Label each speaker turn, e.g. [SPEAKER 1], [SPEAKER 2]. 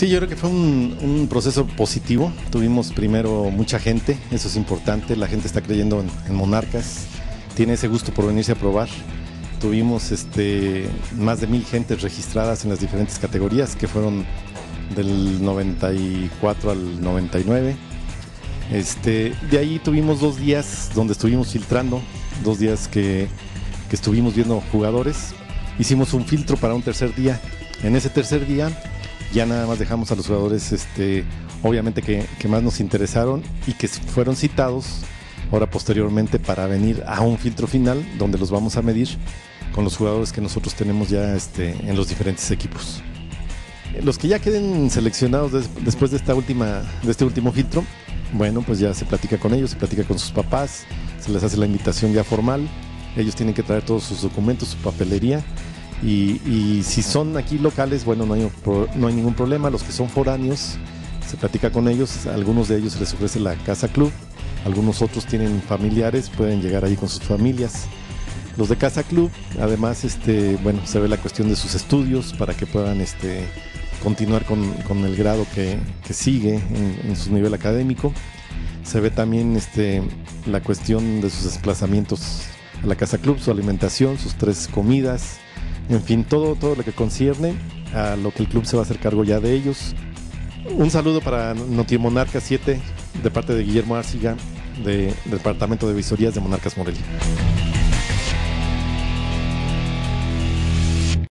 [SPEAKER 1] Sí, yo creo que fue un, un, proceso positivo. Tuvimos primero mucha gente, eso es importante. La gente está creyendo en, Monarcas, tiene ese gusto por venirse a probar. Tuvimos este, más de mil gentes registradas en las diferentes categorías, que fueron del 94 al 99. Este, de ahí tuvimos dos días donde estuvimos filtrando, dos días que, que estuvimos viendo jugadores. Hicimos un filtro para un tercer día. En ese tercer día ya nada más dejamos a los jugadores, este, obviamente que, que, más nos interesaron y que fueron citados ahora posteriormente para venir a un filtro final donde los vamos a medir con los jugadores que nosotros tenemos ya este, en los diferentes equipos. Los que ya queden seleccionados des, después de esta última, de este último filtro, bueno, pues ya se platica con ellos, se platica con sus papás, se les hace la invitación ya formal, ellos tienen que traer todos sus documentos, su papelería y, si son aquí locales, bueno, no hay, no hay ningún problema. Los que son foráneos, se platica con ellos. A algunos de ellos se les ofrece la casa club. Algunos otros tienen familiares, pueden llegar ahí con sus familias. Los de casa club, además, este, bueno, se ve la cuestión de sus estudios para que puedan este, continuar con, con el grado que, que sigue en, en, su nivel académico. Se ve también este, la cuestión de sus desplazamientos a la casa club, su alimentación, sus tres comidas, en fin, todo, todo lo que concierne a lo que el club se va a hacer cargo ya de ellos. Un saludo para Notimonarca 7 de parte de Guillermo Arciga, del Departamento de Visorías de Monarcas Morelia.